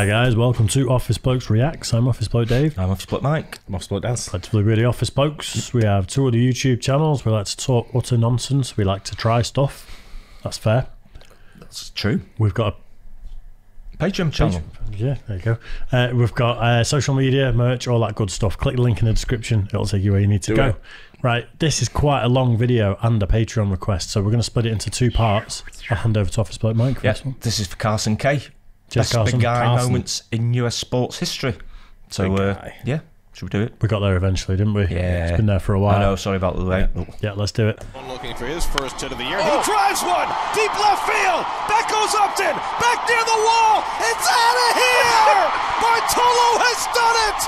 Hi guys, welcome to Office Blokes Reacts. I'm Office Bloke Dave. I'm Office Bloke Mike. I'm Office Bloke Daz. Relatively really Office Blokes. We have two other YouTube channels. We like to talk utter nonsense. We like to try stuff. That's fair. That's true. We've got a Patreon channel. yeah, there you go. Uh, we've got uh, social media, merch, all that good stuff. Click the link in the description. It'll take you where you need to Do go. it. Right, this is quite a long video and a Patreon request, so we're going to split it into two parts. I'll hand over to Office Bloke Mike for Yeah, this one. this is for Carson K. Cheers, Best Carson. big guy Carson. moments in US sports history. So, Big uh, guy. yeah, should we do it? We got there eventually, didn't we? Yeah. It's been there for a while. I know, sorry about the wait. Oh. Yeah, let's do it. Looking for his first hit of the year. He drives one deep left field. That goes Upton. Back near the wall. It's out of here. Bartolo has done it.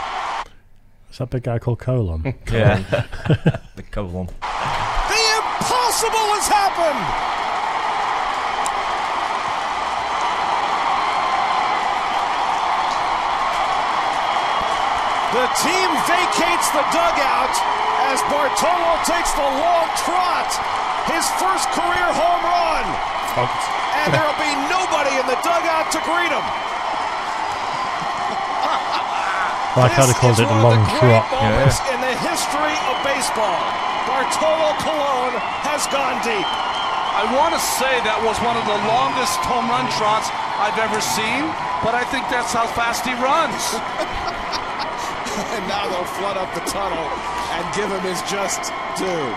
Is that big guy called Colon? Yeah. the colon. The impossible has happened. The team vacates the dugout as Bartolo takes the long trot. His first career home run. And there'll be nobody in the dugout to greet him. Well, I kind of called it the long trot. Moments in the history of baseball. Bartolo Colon has gone deep. I want to say that was one of the longest home run trots I've ever seen, but I think that's how fast he runs. And now they'll flood up the tunnel and give him his just due.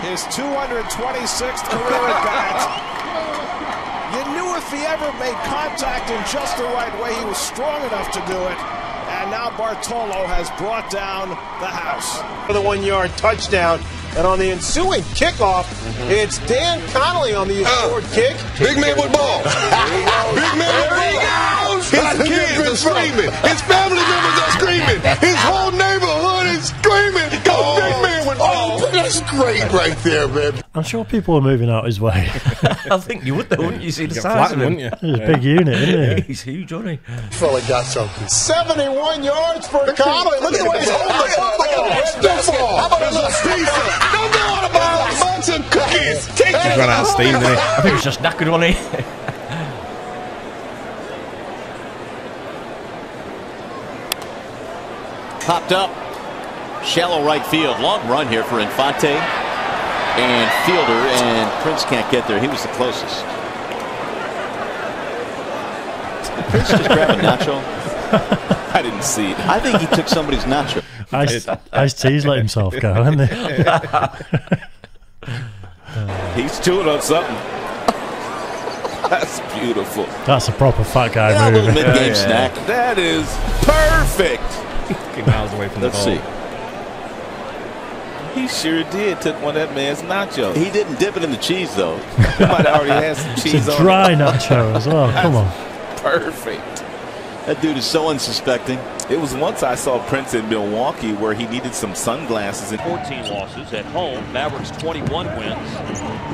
His 226th career at bat. You knew if he ever made contact in just the right way, he was strong enough to do it. And now Bartolo has brought down the house. for the one yard touchdown. And on the ensuing kickoff, mm-hmm. it's Dan Connolly on the uh, assured kick. Big man with ball. Big man with ball. His kids are screaming. His family members are screaming. His whole neighborhood great right there, man. I'm sure people are moving out his way. I think you would, though, wouldn't you? See the size of him. wouldn't you? He's a big unit, isn't he? He's huge, isn't he? Fella got something. 71 yards for Connolly. Look at the way he's holding the football. That's ball. How about a little pizza? Don't go on about a bunch of cookies. Take He's run out of steam, didn't he? I think he's just knackered, wasn't he? Popped up. Shallow right field. Long run here for Infante. And Fielder. And Prince can't get there. He was the closest. Did Prince just grab a nacho? I didn't see it. I think he took somebody's nacho. Ice, Ice T's let himself go, hasn't he? He's chewing on something. That's beautiful. That's a proper fat guy Yeah, a little mid-game oh, snack. That is perfect. Fucking miles away from the ball. Let's ball. see. He sure did. Took one of that man's nachos. He didn't dip it in the cheese, though. He might have already had some cheese It's a on dry nacho as well. Oh, come on. Perfect. That dude is so unsuspecting. It was once I saw Prince in Milwaukee where he needed some sunglasses and 14 losses at home. Mavericks 21 wins,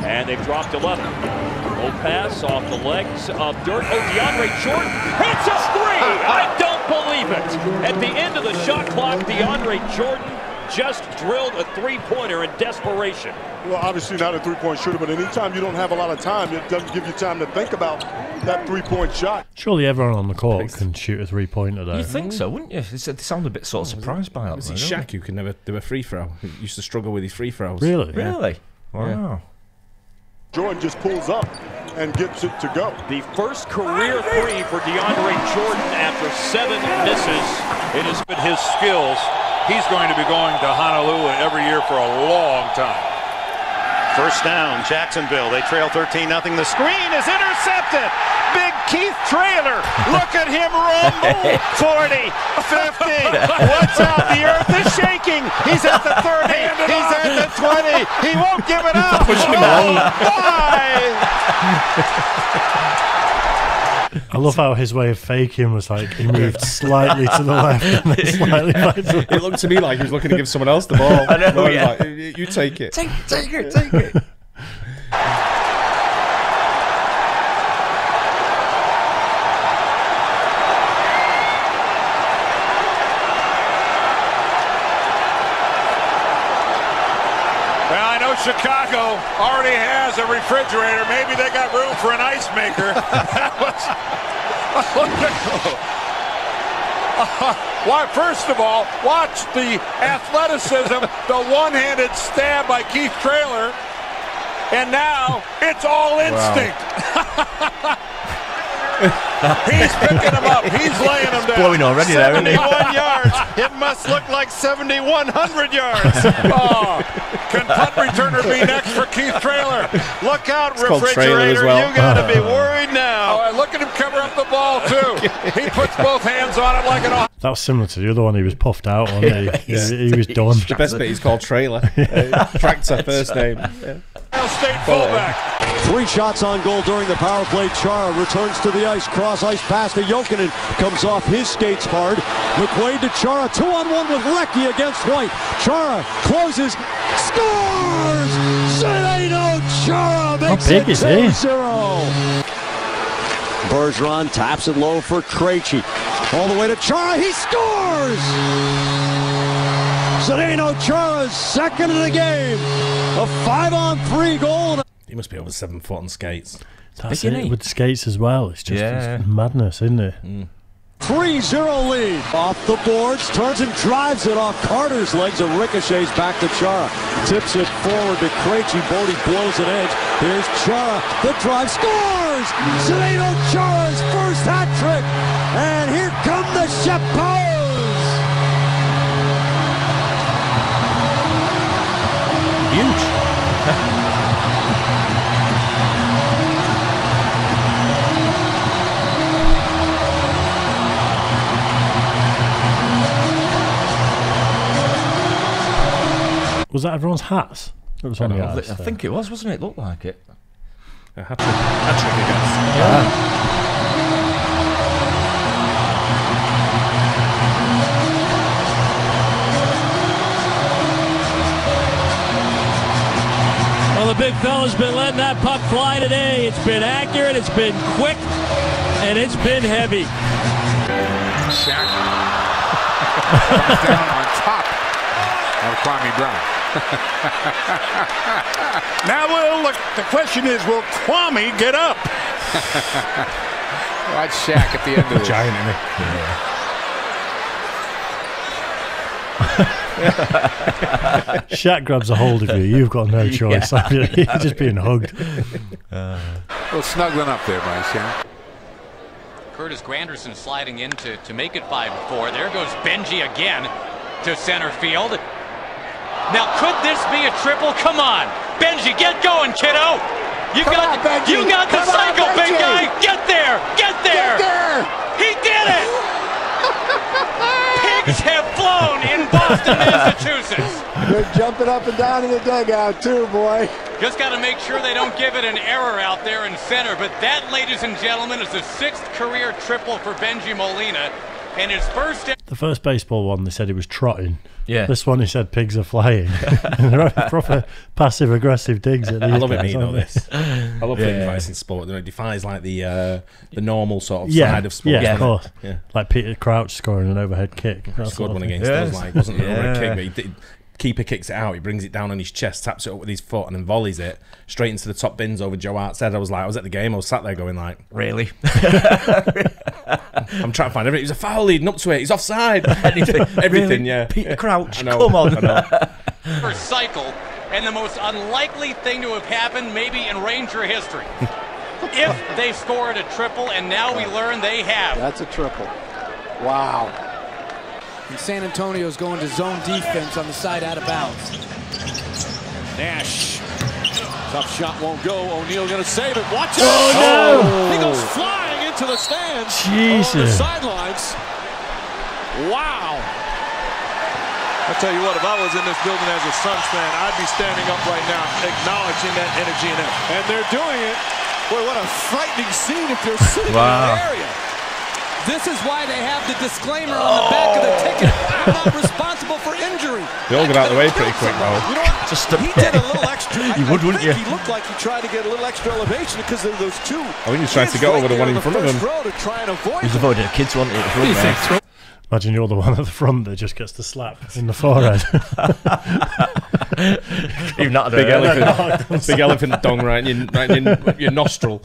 and they've dropped 11. Low pass off the legs of Dirk. Oh, DeAndre Jordan hits a three. I don't believe it. At the end of the shot clock, DeAndre Jordan just drilled a three-pointer in desperation. Well, obviously not a three-point shooter, but anytime you don't have a lot of time, it doesn't give you time to think about that three-point shot. Surely everyone on the court can shoot a three pointer though. You'd think so, wouldn't you? It's- They sound a bit sort of oh, surprised by that. Was though, it don't Shaq who could never do a free throw? He used to struggle with his free throws. Really? they? Really? Wow. Jordan just pulls up and gets it to go. The first career three for DeAndre Jordan after seven misses. It has been his skills. He's going to be going to Honolulu every year for a long time. First down, Jacksonville. They trail 13 0. The screen is intercepted. Big Keith Traylor. Look at him rumble. 40, 50. What's out? The earth is shaking. He's at the 30. He's at the 20. He won't give it up. Pushing him Oh, along. my. I love how his way of faking was like he moved slightly to the left and then slightly back to the It looked to me like he was looking to give someone else the ball. I know, No, yeah. like, "You- you take it. Take, take it, take it. Well, I know Chicago already has a refrigerator. Maybe they got room for an ice maker. That was- Why, first of all, watch the athleticism, the one-handed stab by Keith Traylor, and now it's all instinct. He's picking him up. He's laying him down. blowing already there, isn't he? 71 yards. It must look like 7,100 yards. Oh, can punt returner be next for Keith Traylor? Look out, called trailer as refrigerator. well. You got to be worried now. Oh, and look at him cover up the ball, too. He puts both hands on it like an Ohio That was similar to the other one. He was puffed out, wasn't he? he, he was done. The best bit he's called Trailer. Uh, Tractor first name. Yeah. State fullback. Three shots on goal during the power play. Chara returns to the ice. Cross ice pass to Jokinen. Comes off his skates hard. McQuaid to Chara. Two on one with Lecky against White. Chara closes. Scores! Zdeno Chara makes it is 2-0. Bergeron taps it low for Krejci. All the way to Chara. He scores! Zdeno Chara's second in the game. A five-on-three goal. He must be over seven foot on skates. That's Big, it innit? with the skates as well. It's just Yeah. it's madness, isn't it? Mm. 3-0 lead. Off the boards, turns and drives it off Carter's legs and ricochets back to Chara. Tips it forward to Krejci. Bodie blows an edge. Here's Chara. The drive scores! Zdeno Chara's first hat trick. And here come the Chapeaus! Was that everyone's hats? It was on the I, ice. I there. think it was, wasn't it? Looked like it. A hat trick, hat trick against. Well, the big fella's been letting that puck fly today. It's been accurate, it's been quick, and it's been heavy. Shaq down on top of Kwame Brown. now, well, look, the question is, will Kwame get up? Watch Shaq at the end of this. Giant, isn't Shaq grabs a hold of you. You've got no choice. You're just being hugged. A little snuggling up there by Shaq. Curtis Granderson sliding in to, to make it 5-4. There goes Bengie again to center field. Now, could this be a triple? Come on. Bengie, get going, kiddo. You Come got on, you got the Come on, cycle, big guy. Get there. Get there. Get there. He did it. Pigs have flown in Boston, Massachusetts. They're jumping up and down in the dugout, too, boy. Just got to make sure they don't give it an error out there in center. But that, ladies and gentlemen, is the sixth career triple for Bengie Molina. And his first The first baseball one, they said he was trotting. Yeah. This one, he said pigs are flying. they're proper passive aggressive digs at these I love it, guys, me, though, aren't this. I love putting Yeah. device in sport. It defies, like, the uh, the normal sort of Yeah, side of sport. yeah, of course. Yeah. Like Peter Crouch scoring an overhead kick. that He sort scored one thing. against us, like, wasn't an overhead kick, but he did, keeper kicks it out, he brings it down on his chest, taps it up with his foot, and then volleys it straight into the top bins over Joe Hart's head. I was like, I was at the game, I was sat there going like, Really? I'm trying to find everything. It was a foul leading up to it. He's offside. Anything. everything, Really? yeah. Peter Crouch, I know, come on. I know. first cycle and the most unlikely thing to have happened maybe in Ranger history. if they scored a triple, and now we learn they have. That's a triple. Wow. And San Antonio's going to zone defense on the side out of bounds. Nash. Tough shot won't go. O'Neal going to save it. Watch it. Oh, no. He goes flying into the stands. On the Jesus. sidelines. Wow. I tell you what, if I was in this building as a Suns fan, I'd be standing up right now, acknowledging that energy in them. And they're doing it. Boy, what a frightening scene if you're sitting Wow. in that area. This is why they have the disclaimer on the back of the ticket. I'm not responsible for injury. They all got out of the way pretty quick, though. You know what? Just he did a little extra. I, You would, I wouldn't you? He looked like he tried to get a little extra elevation because of those two. I think he's trying to kids get over the one in front of him. row to try and avoid He's them. avoiding the kids wanting it front there. Imagine you're the one at the front that just gets the slap in the forehead. Even not Big No, no, elephant, big elephant dong right in your, right in your nostril.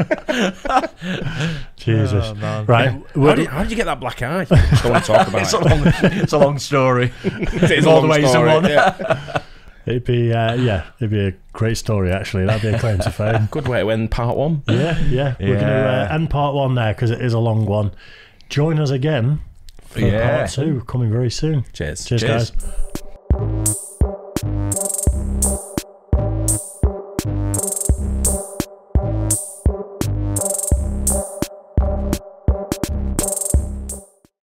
Jesus. Oh, man. right. How did, how did you get that black eye? Don't want to talk about it's, it. a long, it's a long story. It is All the ways in story, one. yeah. It'd be, uh, yeah, it'd be a great story, actually. That'd be a claim to fame. Good way to end part one. Yeah, yeah. We're going to uh, end part one there because it is a long one. Join us again for Yeah. part two coming very soon. Cheers. Cheers, Cheers. guys.